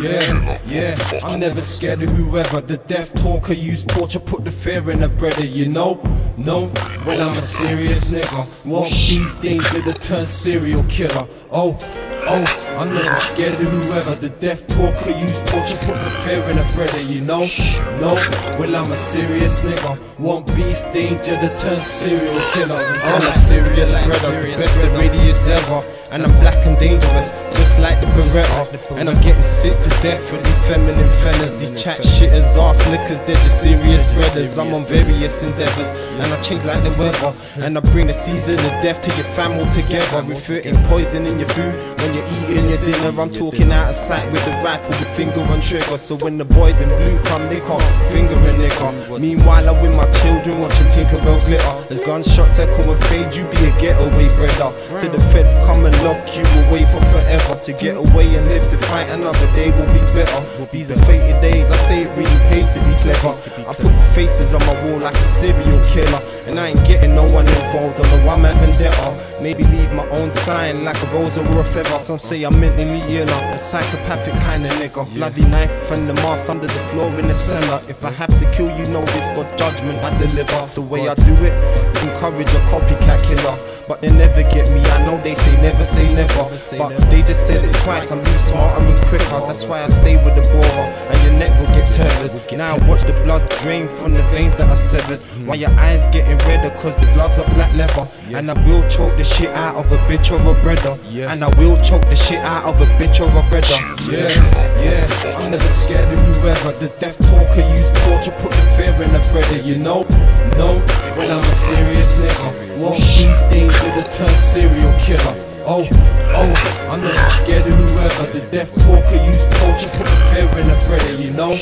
Yeah, yeah, I'm never scared of whoever. The death talker use torture, put the fear in the brother, you know? No, well, I'm a serious nigga. Won't beef danger to turn serial killer. Oh, oh, I'm never scared of whoever. The death talker use torture, put the fear in the brother, you know? No, well, I'm a serious nigga. Won't beef danger to turn serial killer. I'm a serious brother, the best the radius ever. And I'm black and dangerous, just like the Beretta. And I'm getting sick to death for these feminine fellas. These chat shitters, ass lickers, they're just serious brothers. I'm on various endeavors, and I change like the weather. And I bring the season of death to your fam all together. Referring poison in your food when you're eating your dinner. I'm talking out of sight with the rifle, with finger on trigger. So when the boys in blue come, they can't finger a nigga. Meanwhile, I'm with my children watching Tinkerbell glitter. As gunshots echo and fade, you be a getaway brother. Till the feds come and lock you away for forever. To get away and live to fight another day will be better. These are fated days, I say it really pays to be clever. I put faces on my wall like a serial killer. And I ain't getting no one involved the one man vendetta. Maybe leave my own sign like a rose or a feather. Some say I'm mentally ill, a psychopathic kind of nigga. Bloody knife and the mask under the floor in the cellar. If I have to kill you, know this God judgment I deliver. The way I do it, encourage a copycat killer. But they never get me. I know they say never say never, but they just said it twice. I'm move smarter and quicker. That's why I stay with the borer, and your neck will get tethered. Now I watch the blood drain from the veins that are severed. While your eyes getting redder, cause the gloves are black leather. And I will choke the shit out of a bitch or a brother. And I will choke the shit out of a bitch or a brother. Yeah, yeah, I'm never scared of whoever. The death talker use torture, put the fear in a brother, you know? No, well, I'm a serious nigga. Won't beef danger to turn serial killer. Oh, oh, I'm never scared of whoever. The death talker use torture, put the fear in a brother, you know?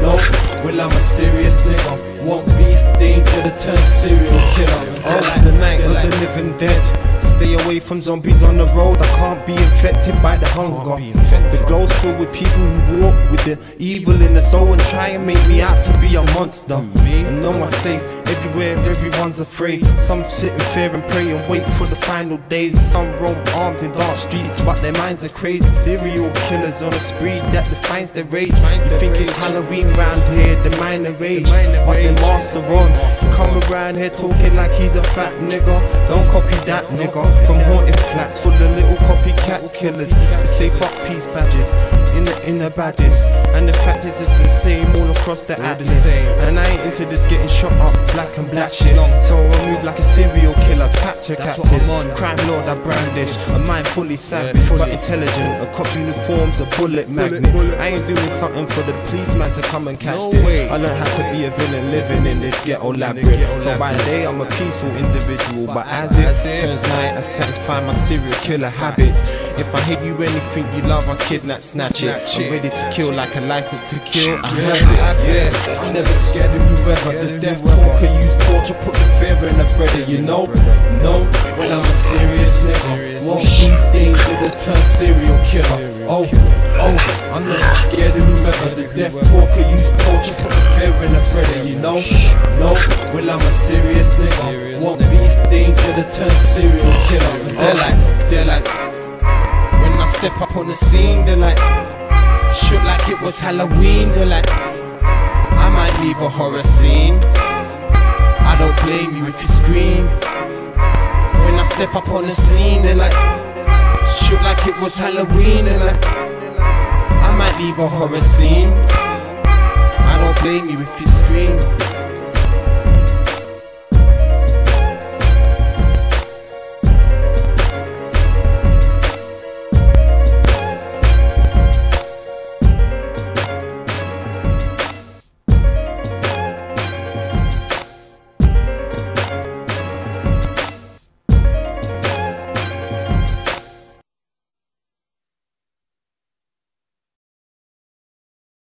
No, well, I'm a serious nigga. Won't beef danger to turn serial killer. Oh, it's the night of the living dead. Stay away from zombies on the road. I can't be infected by the hunger. The glow's filled with people who walk with the evil in their soul and try and make me out to be a monster. And no one's safe everywhere, everyone's afraid. Some sit in fear and pray and wait for the final days. Some roam armed in dark streets, but their minds are crazy. Serial killers on a spree that defines their rage. You think it's Halloween round here, the minor rage, but their masks are on. Come around here talking like he's a fat nigga. Don't copy that nigga from haunted flats full of little copycat killers who say fuck peace badges in the inner baddest. And the fact is, it's the same all across the atlas. And I ain't into this getting shot up black and black shit. So I move like a serial killer, capture captive. Crime lord, I brandish. A mind fully savage, but intelligent. A cop's uniform's a bullet magnet. I ain't doing something for the policeman to come and catch this. I learned how to be a villain living in this ghetto labyrinth. So by day, I'm a peaceful individual, but as it turns night, I satisfy my serial killer habits. If I hate you anything you love, I kidnap, snatch it. I'm ready to kill like a license to kill. I have it. Yeah, I'm never scared of whoever. The death talker use torture, put the fear in the brother. You know, no, well I'm a serious nigga. Won't beef danger to turn serial killer. Oh, oh, I'm never scared of whoever. The death torture, put the fear in the brother. You know, no, well I'm a serious nigga. Won't beef danger to turn serial killer. They're like, they're like. When I step up on the scene, they're like, shoot like it was Halloween. They're like, I might leave a horror scene. I don't blame you if you scream. When I step up on the scene, they're like, shoot like it was Halloween. They're like, I might leave a horror scene. I don't blame you if you scream.